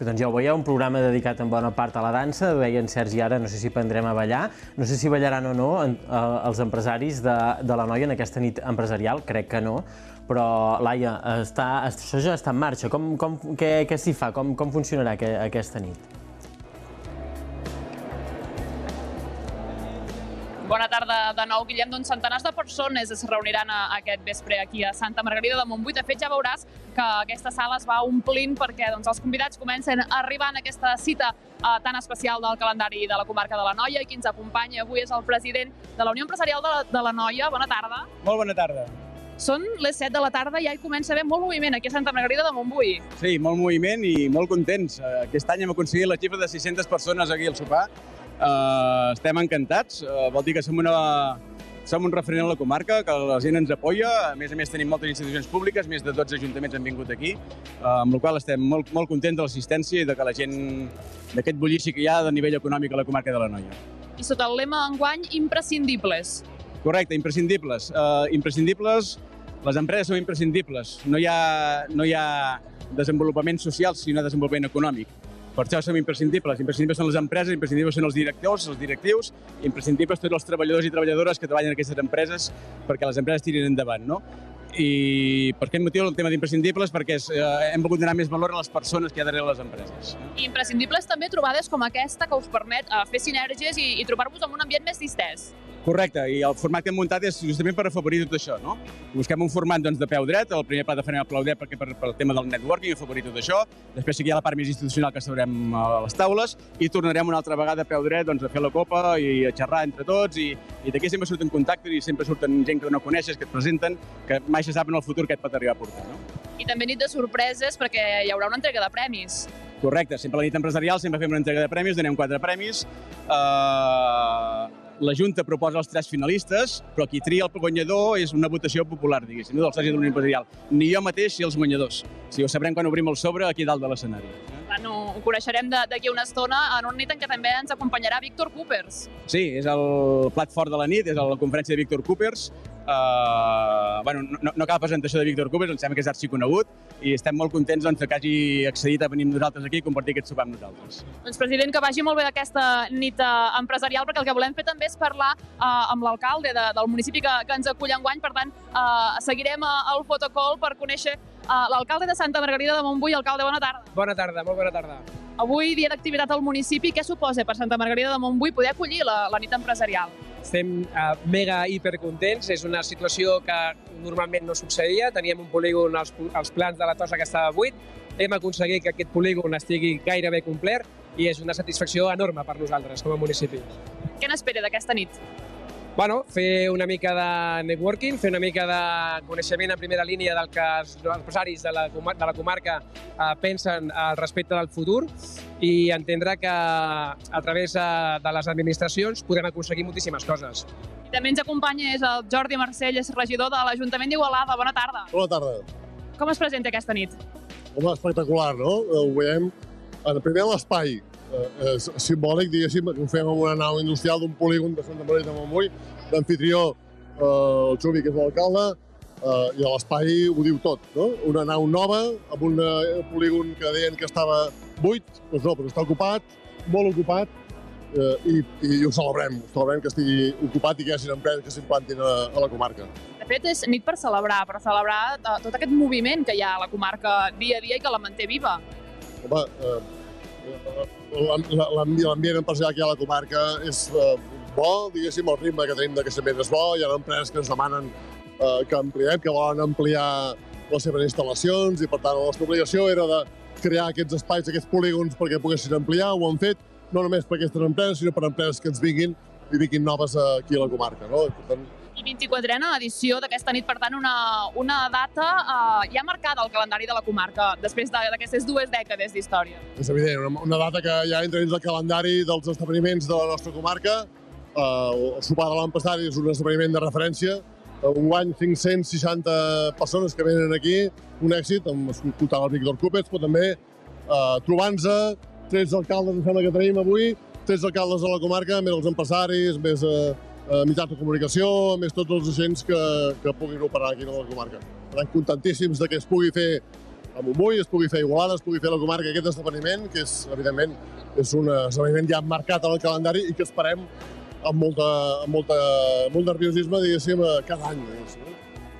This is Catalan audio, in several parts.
Doncs ja ho veieu, un programa dedicat en bona part a la dansa, deia en Sergi ara, no sé si prendrem a ballar, no sé si ballaran o no en, eh, els empresaris de, de la noia en aquesta nit empresarial, crec que no, però Laia, està, això ja està en marxa, com, com, què, què s'hi fa, com, com funcionarà que, aquesta nit? Bona tarda de nou, Guillem. Doncs centenars de persones es reuniran a, aquest vespre aquí a Santa Margarida de Montbui. De fet, ja veuràs que aquesta sala es va omplint perquè doncs, els convidats comencen a arribar en aquesta cita eh, tan especial del calendari de la comarca de la Noia i qui ens acompanya avui és el president de la Unió Empresarial de la, de la Noia. Bona tarda. Molt bona tarda. Són les 7 de la tarda i ja hi comença a haver molt moviment aquí a Santa Margarida de Montbui. Sí, molt moviment i molt contents. Aquest any hem aconseguit la xifra de 600 persones aquí al sopar Uh, estem encantats, uh, vol dir que som, una, som un referent a la comarca, que la gent ens apoya, a més a més tenim moltes institucions públiques, més de 12 ajuntaments han vingut aquí, uh, amb la qual estem molt, molt contents de l'assistència i de que la gent, d'aquest bullici que hi ha de nivell econòmic a la comarca de la Noia. I sota el lema enguany, imprescindibles. Correcte, imprescindibles. Uh, imprescindibles, les empreses són imprescindibles. No hi ha, no hi ha desenvolupament social, sinó desenvolupament econòmic per això som imprescindibles. Imprescindibles són les empreses, imprescindibles són els directors, els directius, imprescindibles tots els treballadors i treballadores que treballen en aquestes empreses perquè les empreses tirin endavant. No? i per aquest motiu el tema d'imprescindibles perquè és, eh, hem volgut donar més valor a les persones que hi ha darrere les empreses. I imprescindibles també trobades com aquesta que us permet eh, fer sinergies i, i trobar-vos en un ambient més distès. Correcte, i el format que hem muntat és justament per afavorir tot això, no? Busquem un format doncs, de peu dret, el primer pla de farem el peu dret perquè per, per el tema del networking, afavorir tot això, després sí que hi ha la part més institucional que sabrem a les taules, i tornarem una altra vegada a peu dret doncs, a fer la copa i a xerrar entre tots, i, i d'aquí sempre surten contactes i sempre surten gent que no coneixes, que et presenten, que mai se sap en el futur què et pot arribar a portar. No? I també nit de sorpreses perquè hi haurà una entrega de premis. Correcte, sempre a la nit empresarial sempre fem una entrega de premis, donem quatre premis. Uh, la Junta proposa els tres finalistes, però qui tria el guanyador és una votació popular, diguéssim, no del soci de l'Unió Empresarial. Ni jo mateix, si els guanyadors. Si ho sabrem quan obrim el sobre aquí dalt de l'escenari. Bueno, ho coneixerem d'aquí una estona en una nit en què també ens acompanyarà Víctor Coopers. Sí, és el plat fort de la nit, és la conferència de Víctor Coopers. Uh, bueno, no, no cal presentació de Víctor Coopers, em sembla que és arxiconegut, i estem molt contents doncs, que hagi accedit a venir amb nosaltres aquí i compartir aquest sopar amb nosaltres. Doncs, president, que vagi molt bé aquesta nit eh, empresarial, perquè el que volem fer també és parlar eh, amb l'alcalde de, del municipi que, que ens acull enguany, per tant, eh, seguirem el fotocall per conèixer eh, l'alcalde de Santa Margarida de Montbui. Alcalde, bona tarda. Bona tarda, molt bona tarda. Avui, dia d'activitat al municipi, què suposa per Santa Margarida de Montbui poder acollir la, la nit empresarial? Estem uh, mega hipercontents, és una situació que normalment no succeïa, teníem un polígon als, als plans de la Tosa que estava buit, hem aconseguit que aquest polígon estigui gairebé complet i és una satisfacció enorme per nosaltres com a municipi. Què n'espera d'aquesta nit? bueno, fer una mica de networking, fer una mica de coneixement en primera línia del que els empresaris de la, de la comarca eh, pensen al respecte del futur i entendre que a través eh, de les administracions podem aconseguir moltíssimes coses. I també ens acompanya és el Jordi Marcell, és regidor de l'Ajuntament d'Igualada. Bona tarda. Bona tarda. Com es presenta aquesta nit? Home, espectacular, no? Ho veiem, en primer l'espai, eh, és simbòlic, diguéssim, que ho fem amb una nau industrial d'un polígon de Santa Maria de Montbui, d'anfitrió eh, el Xubi, que és l'alcalde, eh, i l'espai ho diu tot, no? Una nau nova, amb un eh, polígon que deien que estava buit, doncs no, però està ocupat, molt ocupat, eh, i, i ho celebrem, ho celebrem que estigui ocupat i que hi hagi empreses que s'implantin a, a la comarca. De fet, és nit per celebrar, per celebrar eh, tot aquest moviment que hi ha a la comarca dia a dia i que la manté viva. Home, eh, l'ambient empresarial que hi ha a la comarca és eh, bo, diguéssim, el ritme que tenim de creixement és bo, hi ha empreses que ens demanen eh, que ampliem, que volen ampliar les seves instal·lacions i, per tant, la nostra obligació era de crear aquests espais, aquests polígons perquè poguessin ampliar, ho han fet, no només per aquestes empreses, sinó per empreses que ens vinguin i vinguin noves aquí a la comarca. No? I, per tant, i 24a edició d'aquesta nit, per tant, una, una data eh, ja marcada al calendari de la comarca, després d'aquestes dues dècades d'història. És evident, una, una data que ja entra dins del calendari dels esdeveniments de la nostra comarca. Eh, el sopar de l'empresari és un esdeveniment de referència. Un guany 560 persones que venen aquí, un èxit, amb escoltant el Víctor Cúpets, però també eh, trobant-se, tres alcaldes, em sembla que tenim avui, tres alcaldes de la comarca, més els empresaris, més eh, eh, mitjans de comunicació, més tots els agents que, que puguin operar aquí a la comarca. Per tant, contentíssims de que es pugui fer a Montbui, es pugui fer a Igualada, es pugui fer a la comarca aquest esdeveniment, que és, evidentment, és un esdeveniment ja marcat en el calendari i que esperem amb, molta, amb molta, molt nerviosisme, diguéssim, eh, cada any. Diguéssim.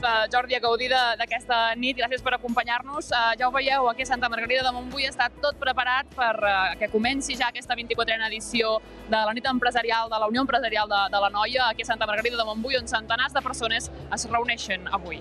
Uh, Jordi, a gaudir d'aquesta nit. Gràcies per acompanyar-nos. Ja ho veieu, aquí a Santa Margarida de Montbui està tot preparat per que comenci ja aquesta 24a edició de la nit empresarial de la Unió Empresarial de, de la Noia, aquí a Santa Margarida de Montbui, on centenars de persones es reuneixen avui.